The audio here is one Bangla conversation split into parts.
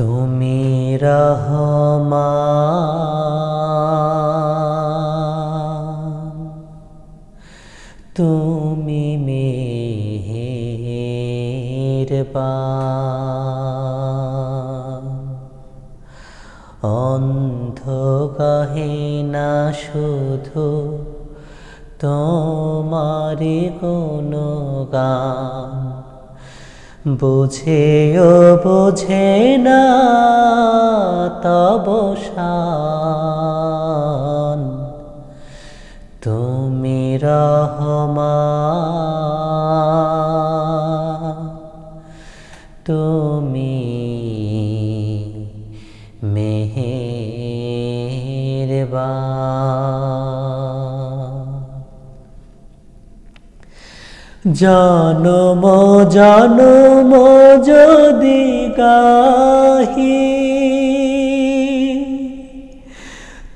তুমি রহমান। তুমি মেহেরবান। অন্ধ কহে না শুধু তোমারি কোনো গান বুঝেও বুঝে না তব তুমি রহমা তুমি জনম জনম যদি গাহি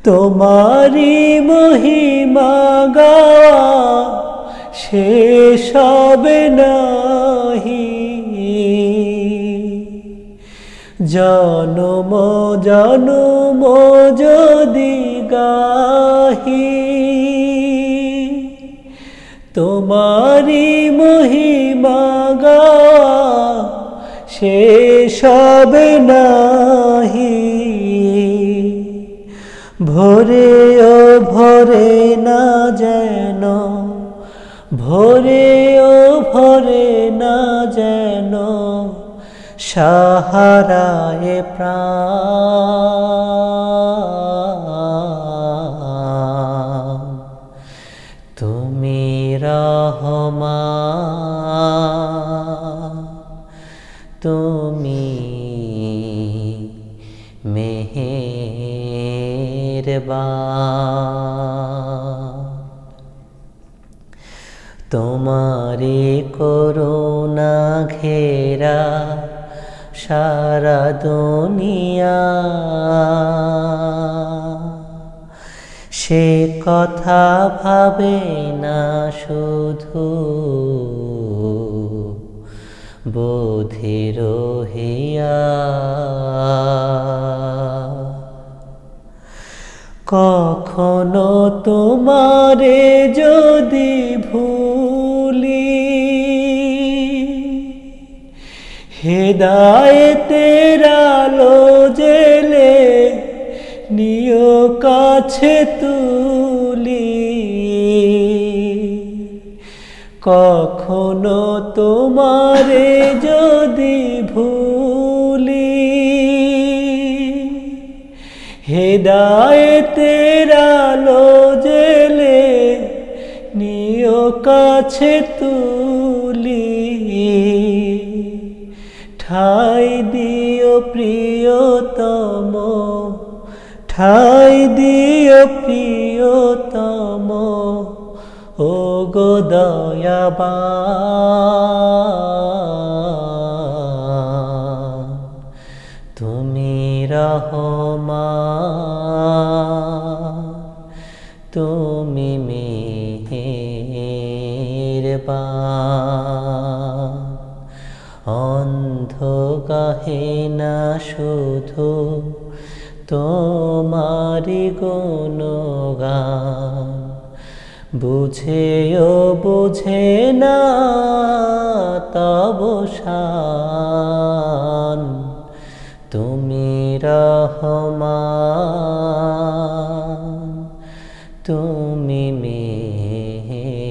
তোমারি মহিমা গাওয়া শেষ হবে নাহি। জনম জনম যদি গাহি তোমারি মহিমা গাওয়া শেষ নাহি। ভোরে ও ভোরে না যেন, ভোরে ও ভোরে না যেন সাহারায় প্রাণ। রহমান তুমি মেহেরবান। তোমারে করুণা ঘেরা সারা দুনিয়া। সে কথা ভাবে না শুধু। বোধের কখনো তোমারে যদি ভুলি হেদায়েতের আলো জেলে নিয় কাছে তুলি। কখনো তোমারে যদি ভুলি। হেদায়েতের আলো জেলে নিয় কাছে তুলি। ঠাই দিও প্রিয়তম ঠাই দিও প্রিয়তম। ও গো তুমি রহমান তুমি মেহেরবান। অন্ধ গাহে না শুধু তোমারি গুণগান। বুঝেও বুঝে না তব শান। তুমি রহমান তুমি মেহেরবান।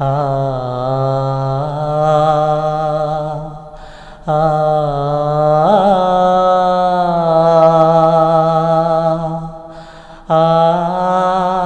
আ Allah